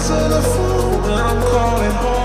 answer the phone when I'm calling home.